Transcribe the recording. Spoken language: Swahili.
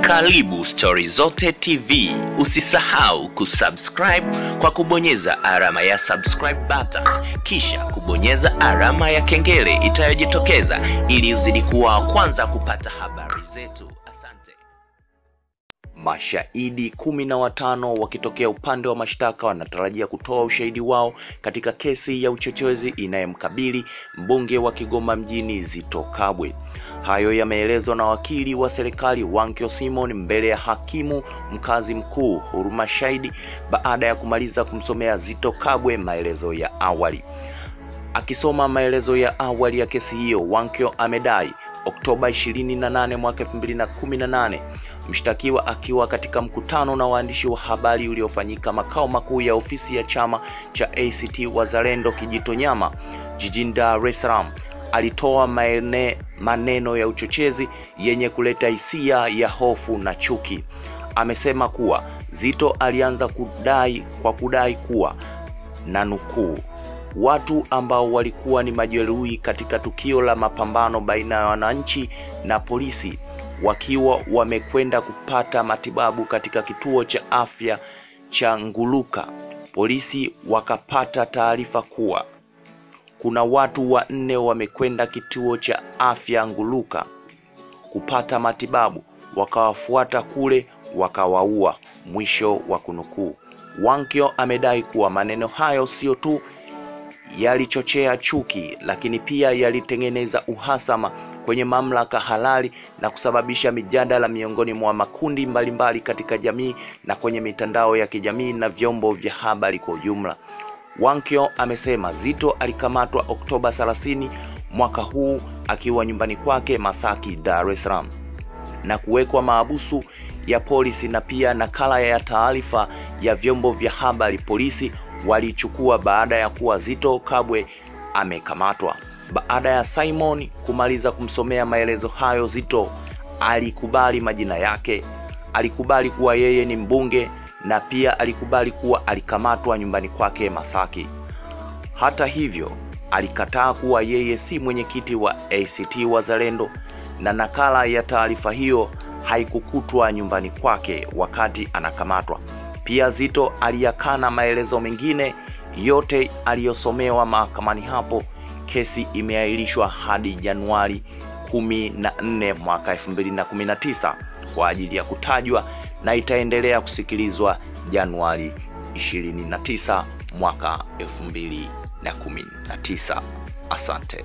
Karibu Stori Zote TV. Usisahau kusubscribe kwa kubonyeza alama ya subscribe button, kisha kubonyeza alama ya kengele itayojitokeza ili uzidi kuwa wa kwanza kupata habari zetu. Mashahidi kumi na watano wakitokea upande wa mashtaka wanatarajia kutoa ushahidi wao katika kesi ya uchochezi inayemkabili mbunge wa Kigoma mjini Zitto Kabwe. Hayo yameelezwa na wakili wa serikali Wankyo Simon mbele ya hakimu mkazi mkuu Huruma Shahidi baada ya kumaliza kumsomea Zitto Kabwe maelezo ya awali. Akisoma maelezo ya awali ya kesi hiyo, Wankyo amedai Oktoba 28 mwaka 2018 mshtakiwa akiwa katika mkutano na waandishi wa habari uliofanyika makao makuu ya ofisi ya chama cha ACT Wazalendo Kijitonyama jijini Dar es Salaam alitoa maene, maneno ya uchochezi yenye kuleta hisia ya hofu na chuki. Amesema kuwa Zito alianza kudai kwa kudai kuwa na nukuu watu ambao walikuwa ni majeruhi katika tukio la mapambano baina ya wananchi na polisi wakiwa wamekwenda kupata matibabu katika kituo cha afya cha Nguluka. Polisi wakapata taarifa kuwa kuna watu wanne wamekwenda kituo cha afya Nguluka kupata matibabu, wakawafuata kule wakawaua. Mwisho wa kunukuu. Wankyo amedai kuwa maneno hayo sio tu yalichochea chuki lakini pia yalitengeneza uhasama kwenye mamlaka halali na kusababisha mijadala miongoni mwa makundi mbalimbali mbali katika jamii na kwenye mitandao ya kijamii na vyombo vya habari kwa ujumla. Wankyo amesema Zito alikamatwa Oktoba 30 mwaka huu akiwa nyumbani kwake Masaki, Dar es Salaam na kuwekwa maabusu ya polisi na pia nakala ya taarifa ya vyombo vya habari polisi walichukua baada ya kuwa Zito Kabwe amekamatwa. Baada ya Simon kumaliza kumsomea maelezo hayo, Zito alikubali majina yake, alikubali kuwa yeye ni mbunge na pia alikubali kuwa alikamatwa nyumbani kwake Masaki. Hata hivyo, alikataa kuwa yeye si mwenyekiti wa ACT Wazalendo na nakala ya taarifa hiyo haikukutwa nyumbani kwake wakati anakamatwa. Pia Zito aliyakana maelezo mengine yote aliyosomewa mahakamani hapo. Kesi imeahirishwa hadi Januari 14 mwaka 2019 kwa ajili ya kutajwa na itaendelea kusikilizwa Januari 29 mwaka 2019. Asante.